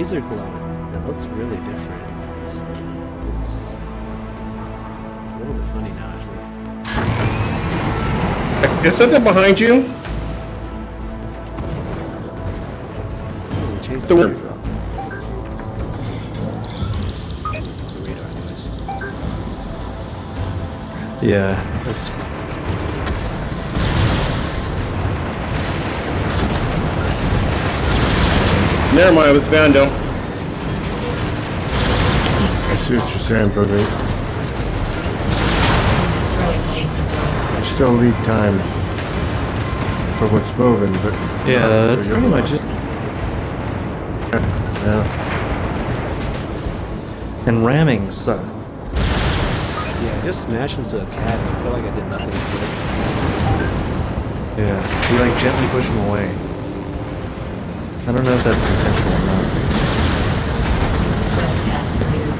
laser glowing. It looks really different. It's, it's, it's a little bit funny now, actually. Is something behind you? Oh, The the radar. The radar noise. Yeah, it's Never mind, it's Vando. I see what you're saying, brother. There's still lead time for what's moving, but yeah, that's for your pretty much it. Yeah. And ramming suck. Yeah, I just smashed into a cat. I feel like I did nothing to it. Yeah, you like gently push him away. I don't know if that's intentional or not.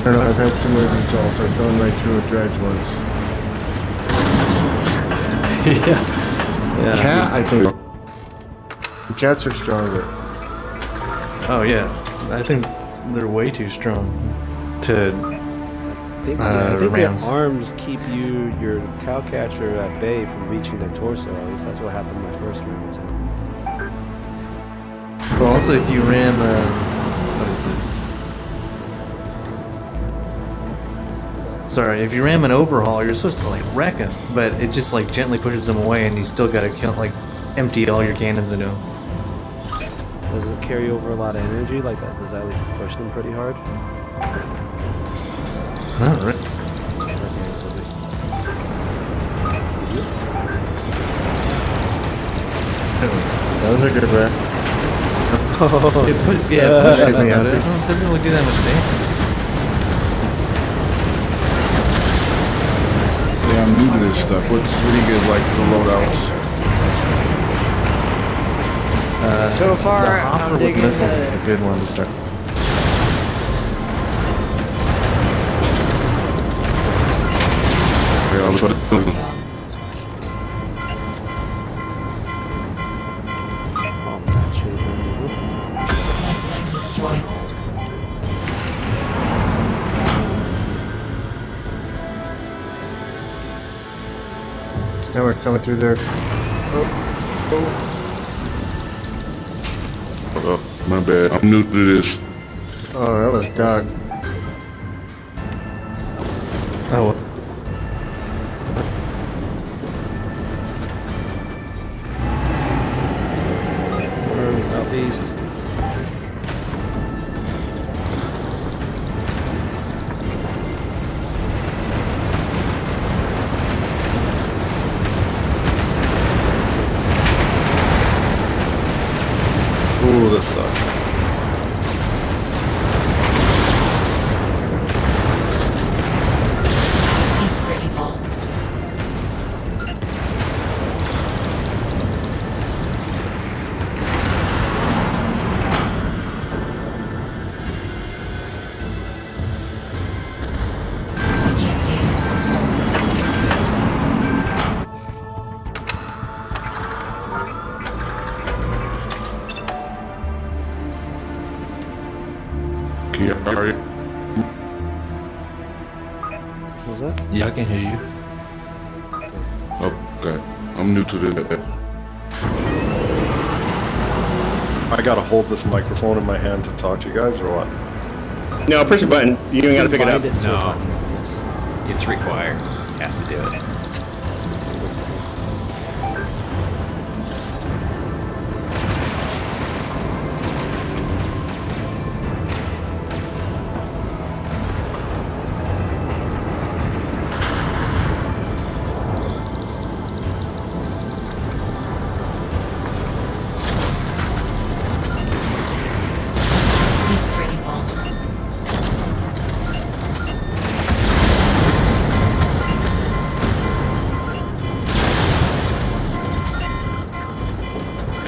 I don't know, I've had similar results. I've gone right through a dredge once. yeah. Yeah. Cat, I think. Cats are stronger. Oh yeah, I think they're way too strong to. I think, Uh, I think rams. their arms keep you, your cowcatcher at bay from reaching their torso. At least that's what happened my first ram attack. Well, also if you ram, uh, what is it? Sorry, if you ram an overhaul, you're supposed to like wreck him, but it just like gently pushes him away, and you still gotta kill, like empty all your cannons into him. Does it carry over a lot of energy? Like that? Does that like push them pretty hard? Not really. Okay, a little bit. That was a good wreck. It puts, yeah, it pushes him, but it don't- doesn't really do that much damage. Yeah, I'm new to this stuff. What's what do you guys like for loadouts? Uh, So far, the I'm hopper with digging missiles is a good one to start. Yeah, coming through there. Oh, my bad. I'm new to this. Oh, that was Doug. Hold this microphone in my hand to talk to you guys, or what? No, push the button. You ain't gotta pick it up. Bind to a No. It's required.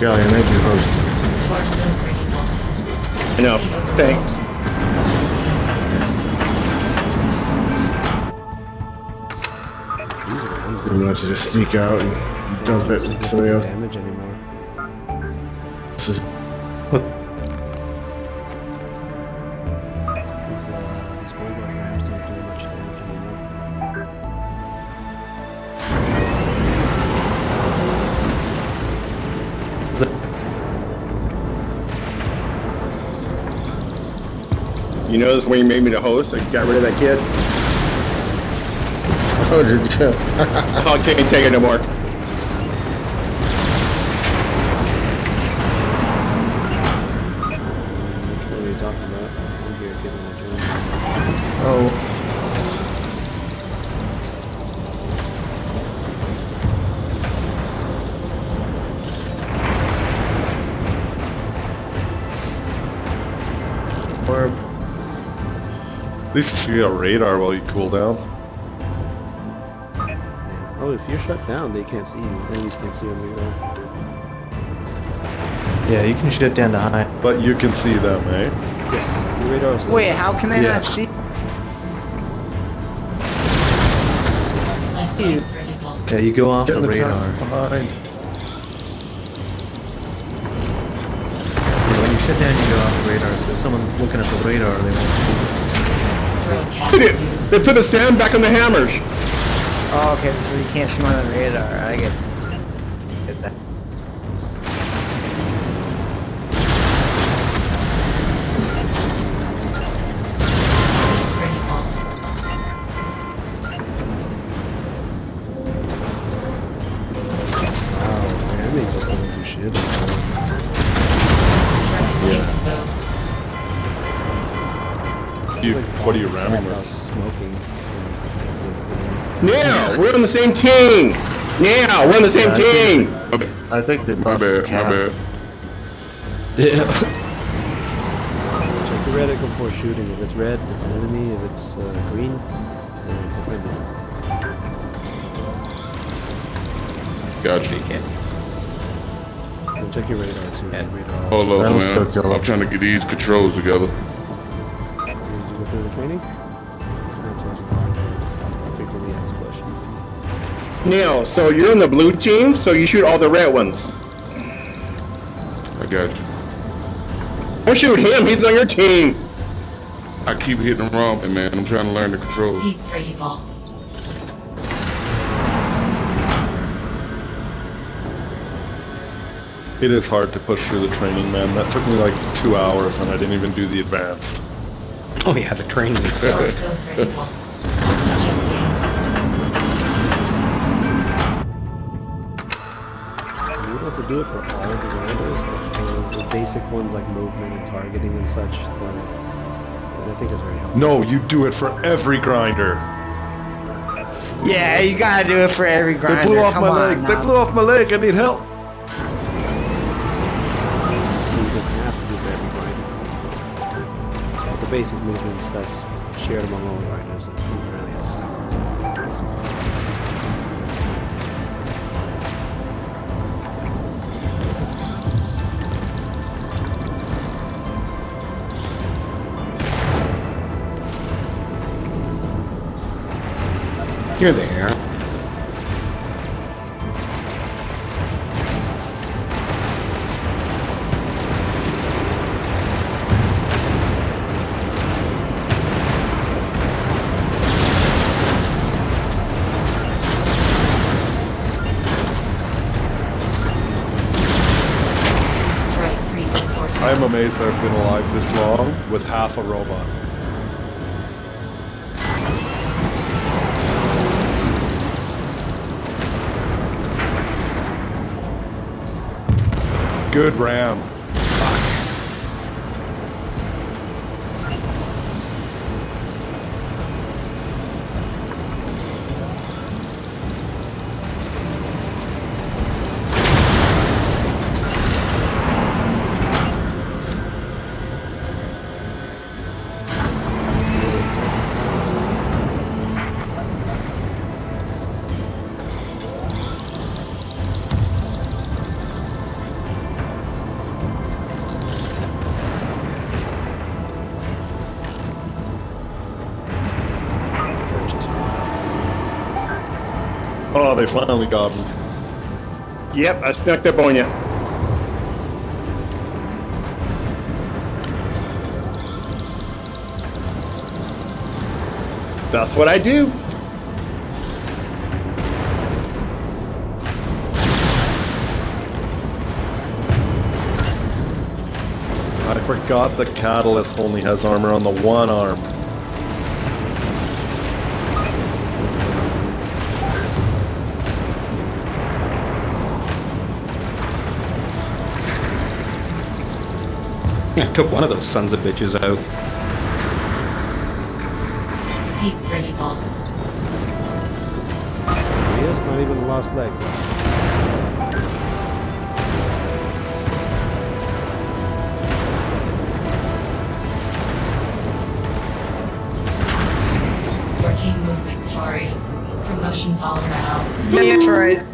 Kelly, I made you host. I know. Thanks. I want you to sneak out and dump it in somebody else. Damage anymore. This is What? You notice when you made me the host, I got rid of that kid. Oh, did you? I can't take it no more. Least you got a radar while you cool down. Oh, if you're shut down, they can't see you. Enemies can't see you on radar. Yeah, you can shut down to high. But you can see them, eh? Yes, your radar is Wait, how can they Yeah. not see? Yeah, you go off Get the the radar. behind. Yeah, when you shut down, you go off the radar. So if someone's looking at the radar, they won't see. It. They put the sand back on the hammers. Oh, okay, so you can't see the radar. I get, get Like what are you bomb ramming house with? Smoking. Now, we're on the same team. Now, we're on the same Yeah, I think- team. I think they My bad, cap. my bad. Yeah. Check your reticle before shooting. If it's red, it's an enemy. If it's uh, green, then it's a friendly. Gotcha. And check your radar too. Yeah. Radar. Hold up, man. I'm trying to get these controls together. Did through the training? That's what frequently asked questions. Now, so you're in the blue team, so you shoot all the red ones. I got you. Don't shoot him, he's on your team. I keep hitting the wrong, thing, man. I'm trying to learn the controls. It is hard to push through the training, man. That took me like two hours, and I didn't even do the advanced. Oh yeah, the training is so. You don't have to do it for all the grinders, but the, the basic ones like movement and targeting and such. Then I think is very helpful. No, you do it for every grinder. Yeah, you gotta do it for every grinder. They blew off Come my on leg. They blew off my leg. I need help. Basic movements that's shared among all grinders that can really help. You're there. I'm amazed I've been alive this long with half a robot. Good ram. They finally got me. Yep, I snuck up on you. That's what I do. I forgot the catalyst only has armor on the one arm. I took one of those sons of bitches out. Deep critical. Serious? Not even a lost leg. Your team was victorious. Promotions all around. Yeah, that's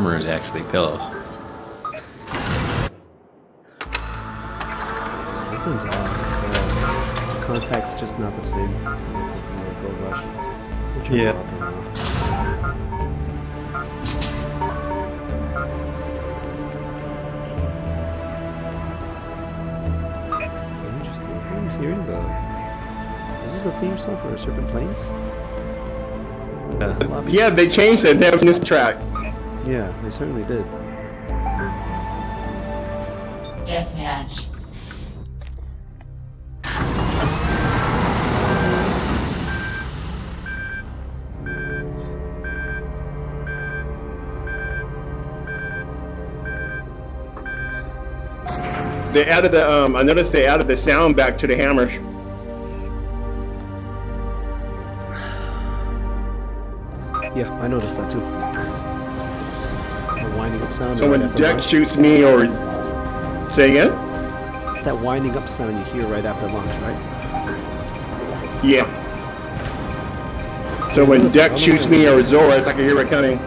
armor is actually pillows. Something's off. Uh, contact's just not the same. in the Gold Rush. We'll try to Yeah. walk around. Interesting. I'm hearing the. Is this the theme song for Serpent Plains? Uh. Yeah, they changed it. They have a new track. Yeah, they certainly did. Deathmatch. They added the. Um, I noticed they added the sound back to the hammers. Yeah, I noticed that too. Winding up sound. So right when Deck shoots me or say again, It's that winding up sound you hear right after launch, right? yeah. So when Deck shoots me or Zoras, I can hear it coming.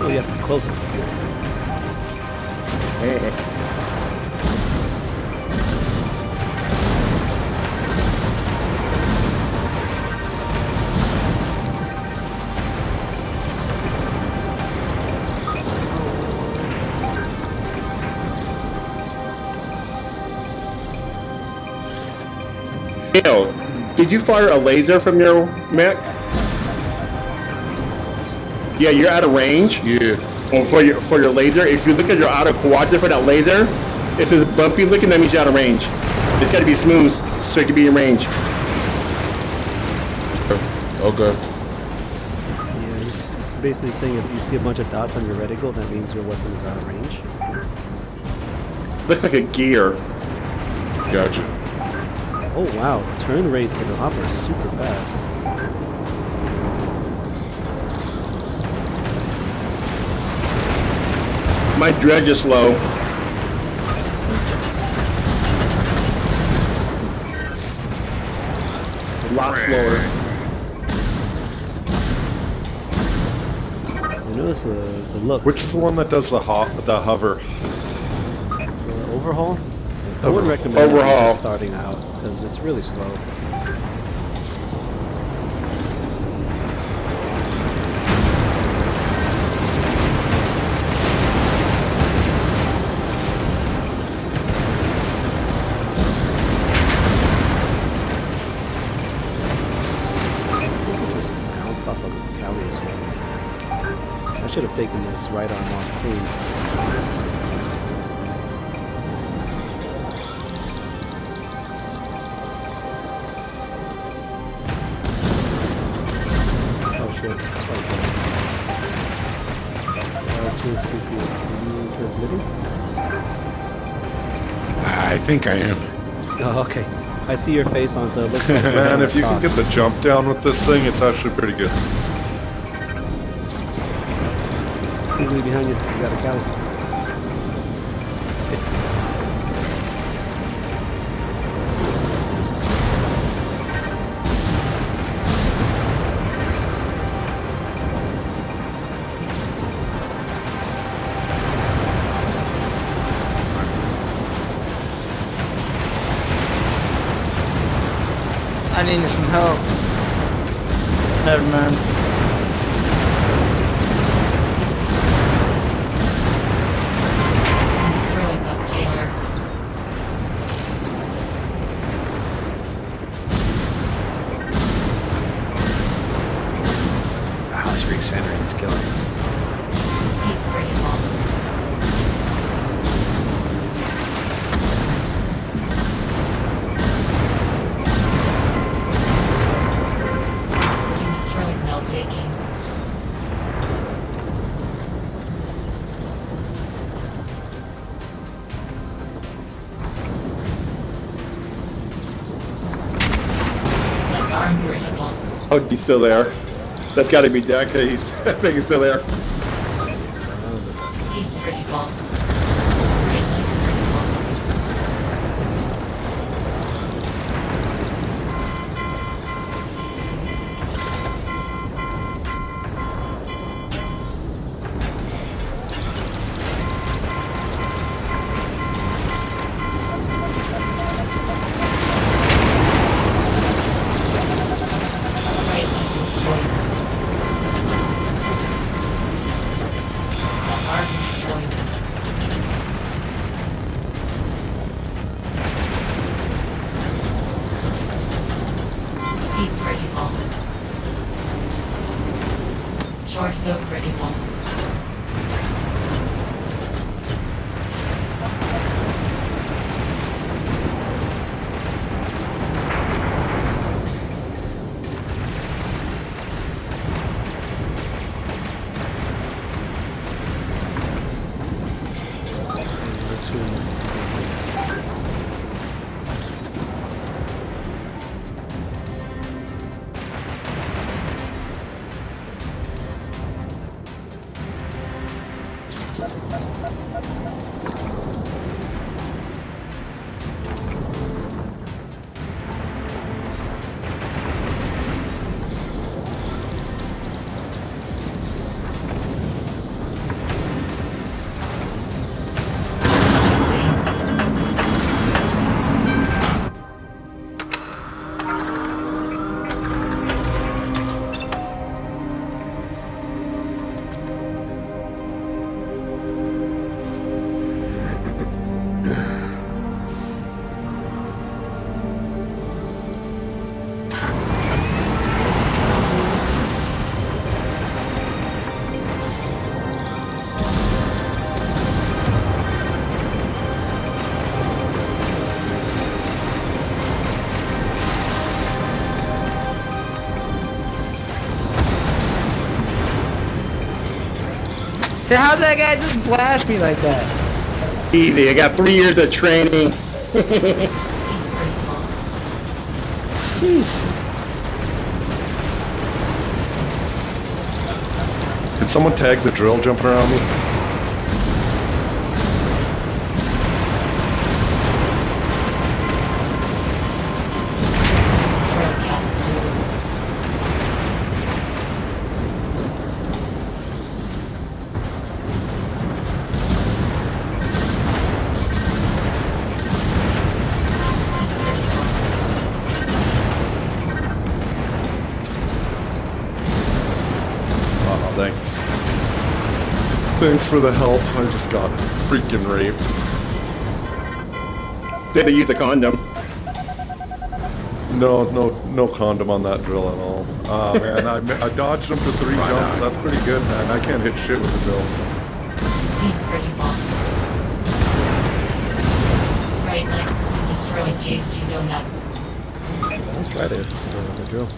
Oh, you have to be closer. Neil, did you fire a laser from your mech? Yeah, you're out of range. Yeah. Well, for your for your laser, if you look at your auto quadrant for that laser, if it's bumpy looking, that means you're out of range. It's got to be smooth so it can be in range. Okay. Yeah, he's, he's basically saying if you see a bunch of dots on your reticle, that means your weapon is out of range. Looks like a gear. Gotcha. Oh wow, the turn rate for the hopper is super fast. My dredge is slow. A lot slower. You notice the, the look. Which is the one that does the ho- the hover? the overhaul? I would recommend Overhaul. starting out because it's really slow. Just off of Cali as well. I should have taken this right arm off clean. Transmitting? I think I am. Oh, okay. I see your face on, so it looks like Man, if you can get the jump down with this thing, it's actually pretty good. Quickly behind you. You got a. He's still there. That's got to be Deck. He's, I think he's still there. Torso critical. next Hey, How'd that guy just blast me like that? Easy. I got three years of training. Heat. Jeez. Did someone tag the drill jumping around me? Thanks for the help. I just got freaking raped. Did They had use a condom. No, no, no condom on that drill at all. Ah man, I, I dodged him for three jumps. That's pretty good, man. I can't hit shit with the drill. Heat critical. Right leg. Destroyed JSG donuts. Let's try the, the, the drill.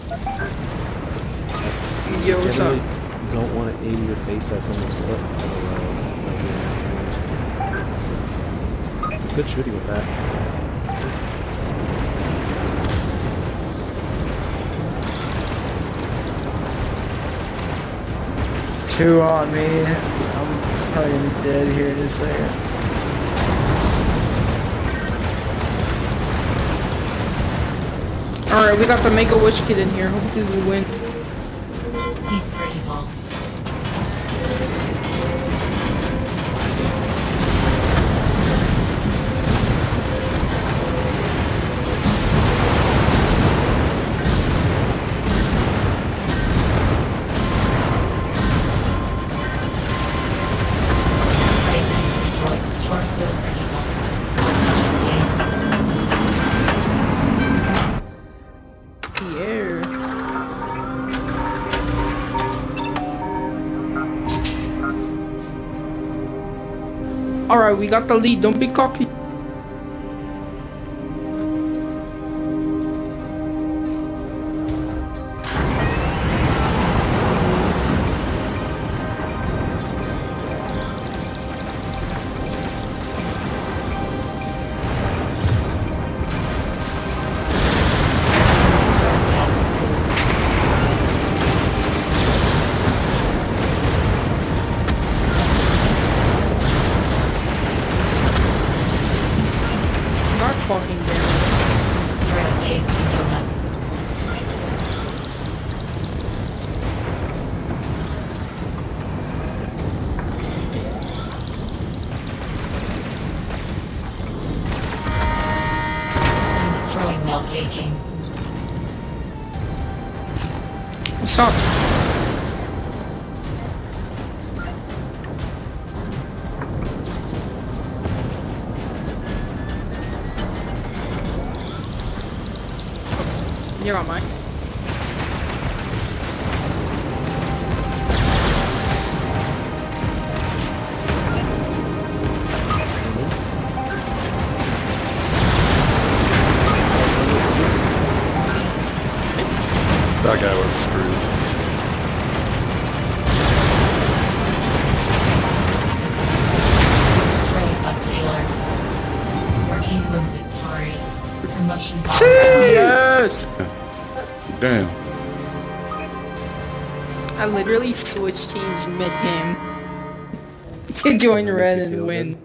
Yo, what's up? Generally, you don't want to aim your face at someone's foot. Otherwise, it might be a nasty damage. You could shoot you with that. Two on me. I'm probably gonna be dead here in a second. Alright, we got the Make a Wish kid in here. Hopefully we win. We got the lead. Don't be cocky. guy was screwed. Yes! Damn. I literally switched teams mid-game to join red and win.